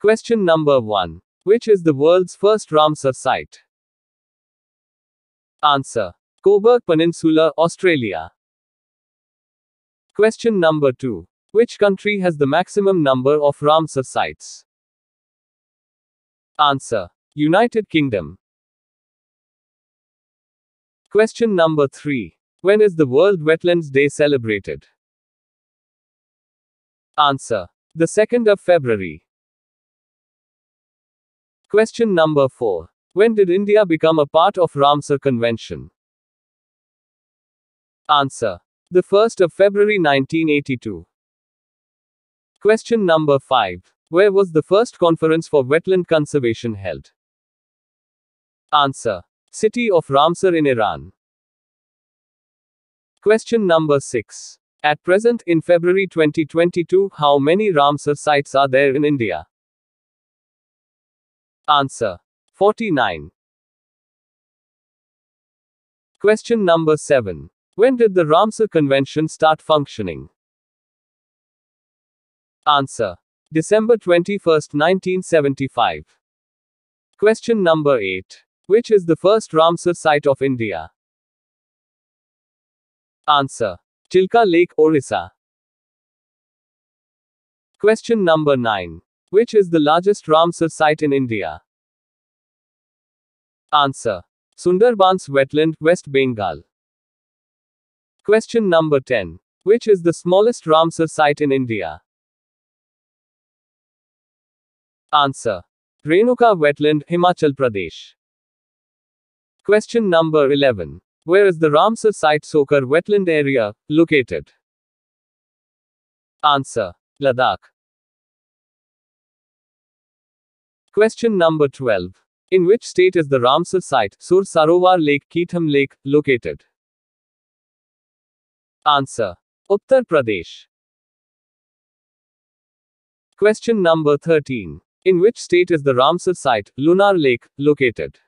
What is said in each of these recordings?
Question number 1. Which is the world's first Ramsar site? Answer. Cobourg Peninsula, Australia. Question number 2. Which country has the maximum number of Ramsar sites? Answer. United Kingdom. Question number 3. When is the World Wetlands Day celebrated? Answer. The 2nd of February. Question number 4. When did India become a part of Ramsar Convention? Answer. The 1st of February 1982. Question number 5. Where was the first conference for wetland conservation held? Answer. City of Ramsar in Iran. Question number 6. At present, in February 2022, how many Ramsar sites are there in India? Answer. 49. Question number 7. When did the Ramsar Convention start functioning? Answer. December 21, 1975. Question number 8. Which is the first Ramsar site of India? Answer. Chilka Lake, Orissa. Question number 9. Which is the largest Ramsar site in India? Answer. Sundarbans Wetland, West Bengal. Question number 10. Which is the smallest Ramsar site in India? Answer. Renuka Wetland, Himachal Pradesh. Question number 11. Where is the Ramsar site Tso Kar wetland area located? Answer. Ladakh. Question number 12. In which state is the Ramsar site, Sur Sarovar Lake, Keetham Lake, located? Answer. Uttar Pradesh. Question number 13. In which state is the Ramsar site, Lonar Lake, located?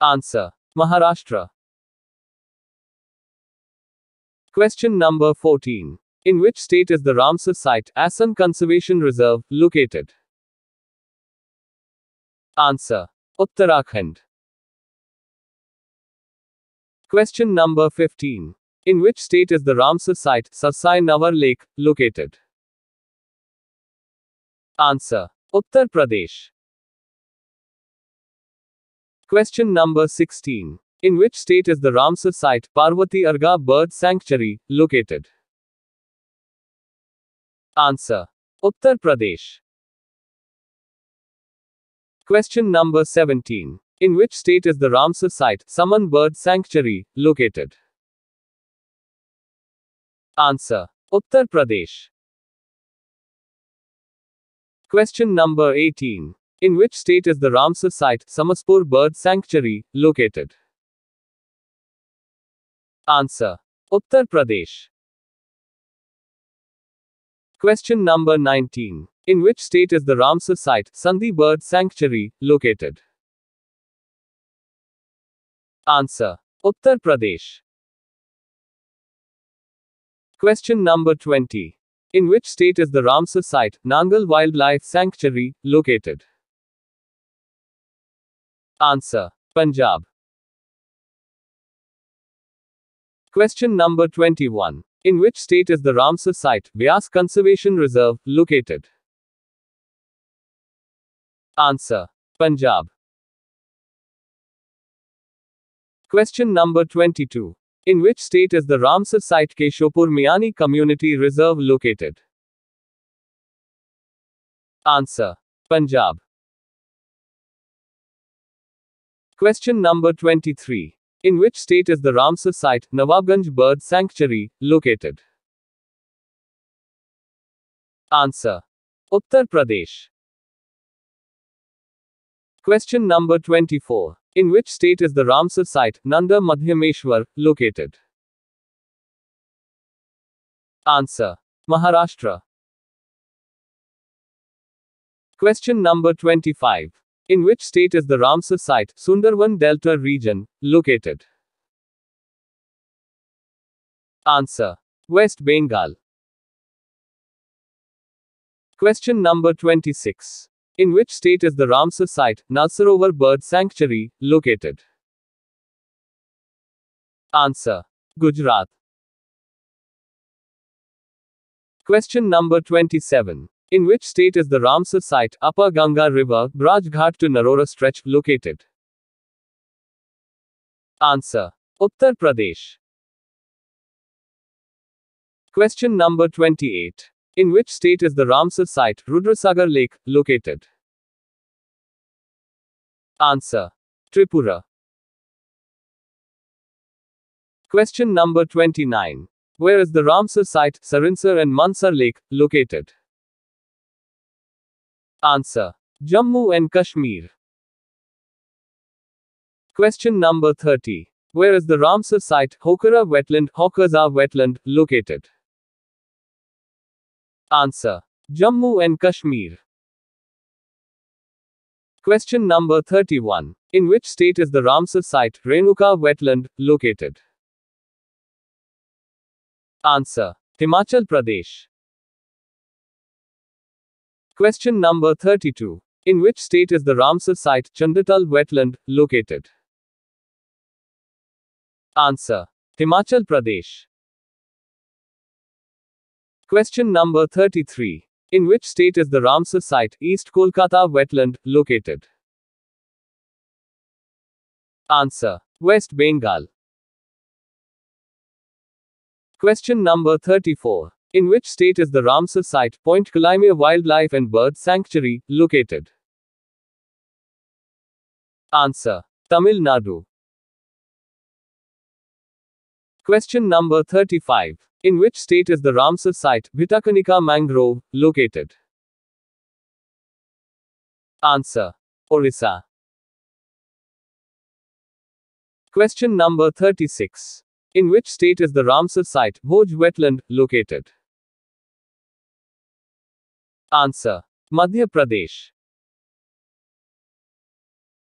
Answer. Maharashtra. Question number 14. In which state is the Ramsar site, Asan Conservation Reserve, located? Answer. Uttarakhand. Question number 15. In which state is the Ramsar site, Sarsai Nawar Lake, located? Answer. Uttar Pradesh. Question number 16. In which state is the Ramsar site, Parvati Arga Bird Sanctuary, located? Answer. Uttar Pradesh. Question number 17. In which state is the Ramsar site, Saman Bird Sanctuary, located? Answer. Uttar Pradesh. Question number 18. In which state is the Ramsar site, Samaspur Bird Sanctuary, located? Answer. Uttar Pradesh. Question number 19. In which state is the Ramsar site, Sandi Bird Sanctuary, located? Answer. Uttar Pradesh. Question number 20. In which state is the Ramsar site, Nangal Wildlife Sanctuary, located? Answer. Punjab. Question number 21. In which state is the Ramsar site, Vyas Conservation Reserve, located? Answer. Punjab. Question number 22. In which state is the Ramsar site Keshopur Miani Community Reserve located? Answer. Punjab. Question number 23. In which state is the Ramsar site Nawabganj Bird Sanctuary located? Answer. Uttar Pradesh. Question number 24. In which state is the Ramsar site, Nandur Madhameshwar, located? Answer. Maharashtra. Question number 25. In which state is the Ramsar site, Sundarban Delta region, located? Answer. West Bengal. Question number 26. In which state is the Ramsar site, Nalsarovar Bird Sanctuary, located? Answer. Gujarat. Question number 27. In which state is the Ramsar site, Upper Ganga River, Rajghat to Narora stretch, located? Answer. Uttar Pradesh. Question number 28. In which state is the Ramsar site, Rudrasagar Lake, located? Answer. Tripura. Question number 29. Where is the Ramsar site, Surinsar and Mansar Lake, located? Answer. Jammu and Kashmir. Question number 30. Where is the Ramsar site, Hokera wetland, Hokaza wetland, located? Answer. Jammu and Kashmir. Question number 31. In which state is the Ramsar site, Renuka wetland, located? Answer. Himachal Pradesh. Question number 32. In which state is the Ramsar site, Chandatal wetland, located? Answer. Himachal Pradesh. Question number 33. In which state is the Ramsar site, East Kolkata wetland, located? Answer. West Bengal. Question number 34. In which state is the Ramsar site, Point Calimere Wildlife and Bird Sanctuary, located? Answer. Tamil Nadu. Question number 35. In which state is the Ramsar site, Bhitarkanika Mangrove, located? Answer. Orissa. Question number 36. In which state is the Ramsar site, Bhoj wetland, located? Answer. Madhya Pradesh.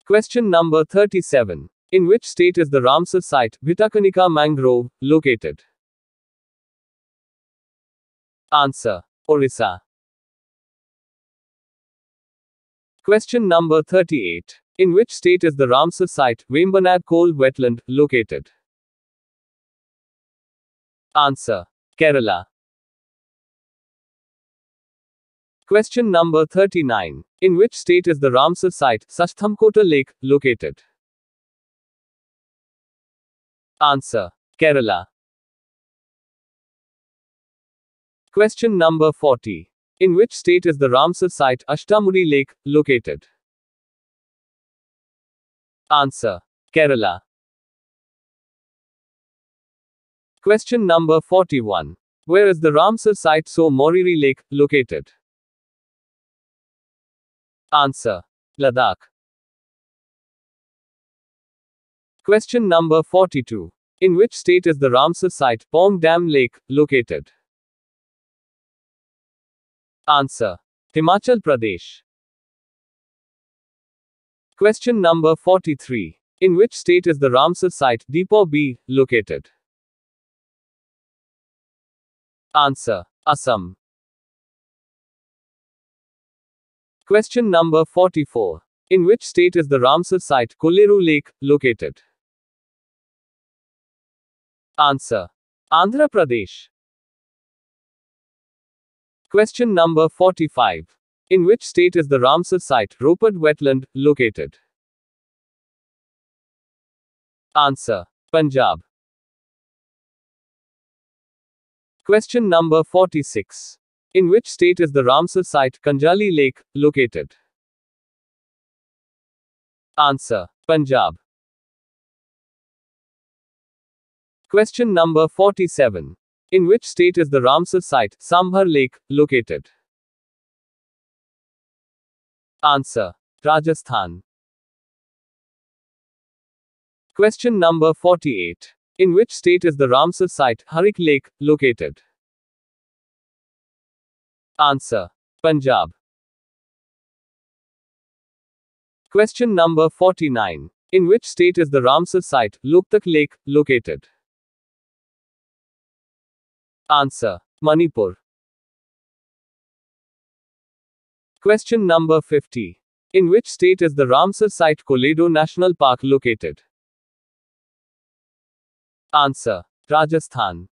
Question number 37. In which state is the Ramsar site, Bhitarkanika Mangrove, located? Answer. Orissa. Question number 38. In which state is the Ramsar site, Vembanad Kol Wetland, located? Answer. Kerala. Question number 39. In which state is the Ramsar site, Sasthamkota Lake, located? Answer. Kerala. Question number 40. In which state is the Ramsar site, Ashtamudi Lake, located? Answer. Kerala. Question number 41. Where is the Ramsar site Tso Moriri Lake, located? Answer. Ladakh. Question number 42. In which state is the Ramsar site, Pong Dam Lake, located? Answer. Himachal Pradesh. Question number 43. In which state is the Ramsar site, Deepor Beel, located? Answer. Assam. Question number 44. In which state is the Ramsar site, Kolleru Lake, located? Answer. Andhra Pradesh. Question number 45. In which state is the Ramsar site, Ropar wetland, located? Answer. Punjab. Question number 46. In which state is the Ramsar site, Kanjali Lake, located? Answer. Punjab. Question number 47. In which state is the Ramsar site, Sambhar Lake, located? Answer. Rajasthan. Question number 48. In which state is the Ramsar site, Harike Lake, located? Answer. Punjab. Question number 49. In which state is the Ramsar site, Loktak Lake, located? Answer. Manipur. Question number 50. In which state is the Ramsar Site Keoladeo National Park located? Answer. Rajasthan.